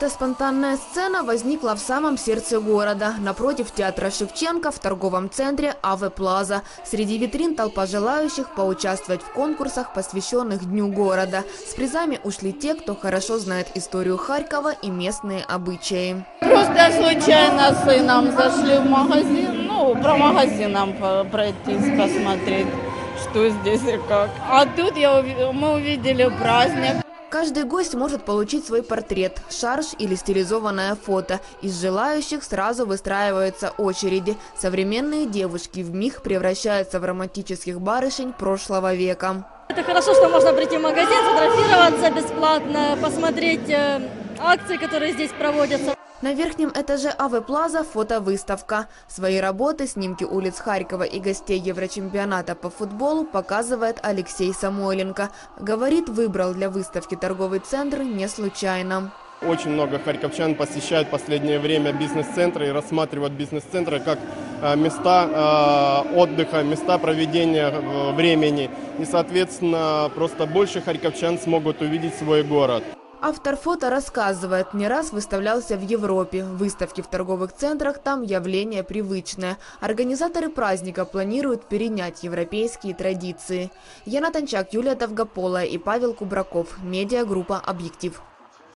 Эта спонтанная сцена возникла в самом сердце города, напротив театра Шевченко в торговом центре Аве Плаза. Среди витрин толпа желающих поучаствовать в конкурсах, посвященных Дню города. С призами ушли те, кто хорошо знает историю Харькова и местные обычаи. Просто случайно с сыном зашли в магазин, ну, про магазин нам пройтись, посмотреть, что здесь и как. А тут я, мы увидели праздник. Каждый гость может получить свой портрет, шарж или стилизованное фото. Из желающих сразу выстраиваются очереди. Современные девушки в миг превращаются в романтических барышень прошлого века. Это хорошо, что можно прийти в магазин, сфотографироваться бесплатно, посмотреть э, акции, которые здесь проводятся. На верхнем этаже АВ Плаза фотовыставка. Свои работы, снимки улиц Харькова и гостей Еврочемпионата по футболу показывает Алексей Самойленко. Говорит, выбрал для выставки торговый центр не случайно. Очень много харьковчан посещают в последнее время бизнес-центры и рассматривают бизнес-центры как э, места э, отдыха, места проведения э, времени. И, соответственно, просто больше харьковчан смогут увидеть свой город. Автор фото рассказывает, не раз выставлялся в Европе. Выставки в торговых центрах там явление привычное. Организаторы праздника планируют перенять европейские традиции. Яна Танчак, Юлия Довгополая и Павел Кубраков. Медиагруппа «Объектив».